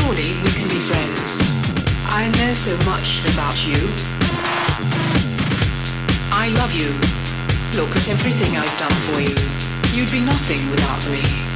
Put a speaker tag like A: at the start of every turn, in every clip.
A: Surely we can be friends. I know so much about you. I love you. Look at everything I've done for you. You'd be nothing without me.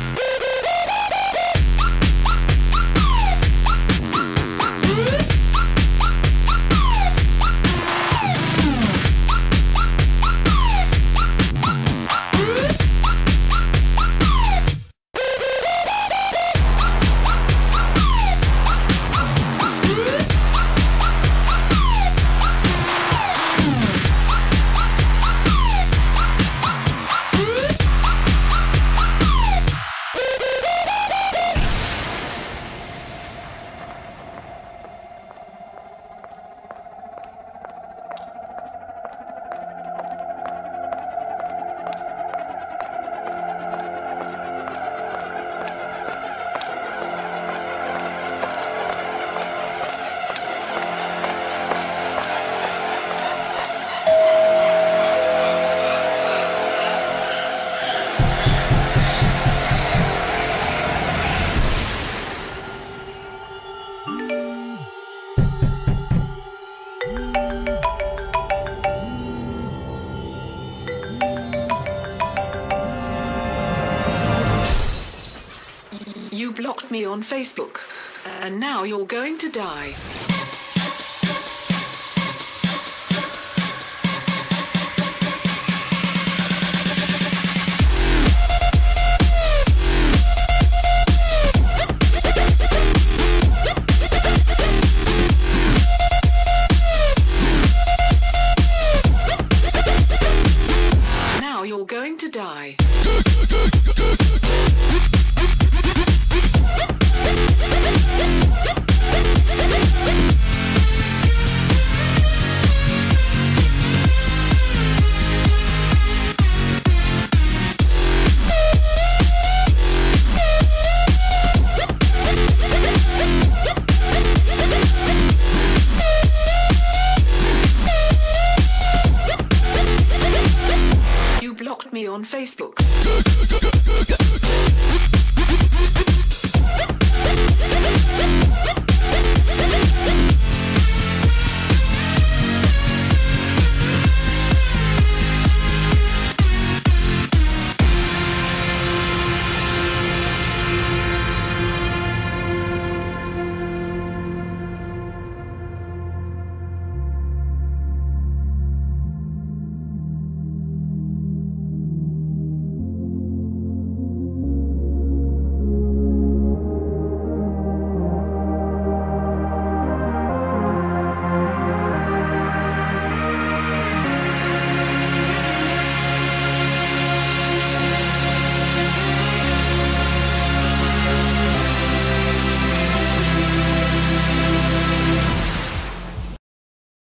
A: you blocked me on Facebook. Uh, and now you're going to die. Now you're going to die. me on Facebook.